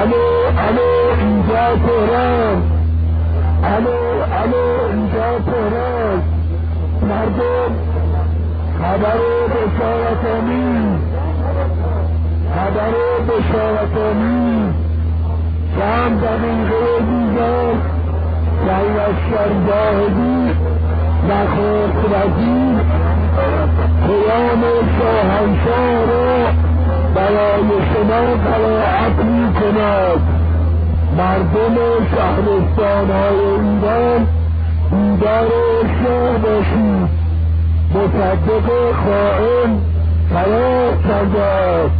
الو الو اینجا تهران الو الو اینجا تهران مردم خبر بشارت آمیز خبر بشارت آمیز چند دقیقه دیگر در لشکرگاهگی نخست وزیر پیام شاهنشاه را برای شما می کند مردم شهرستان های ایران بیدار شاه باشید مصدق خائن فرار کرده است.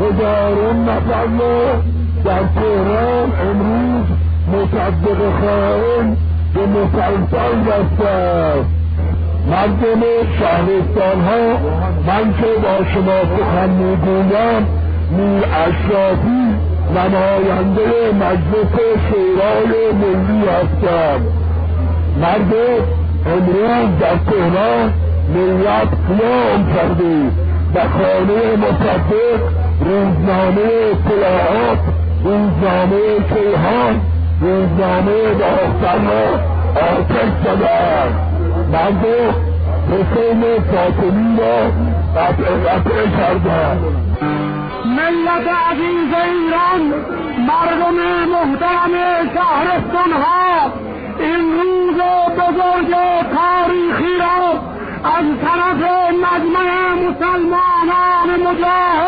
هزاران نفر در تهران امروز مصدق خائن به مسلسل بسته است. مردم شهرستان ها من که با شما سخن می‌گویم میر اشرافی نماینده مجلس شورای ملی هستم. مردم امروز در تهران ملت قیام کرده. و خانه مصدق روزنامه اطلاعات روزنامه کیهان روزنامه باختر را آتش زدند مردم حسین فاطمی را قطع قطع کردند ملت عزیز ایران مردم محترم شهرستان ها این روز بزرگ تاریخی را از طرف مجمع مسلمانان مجاهد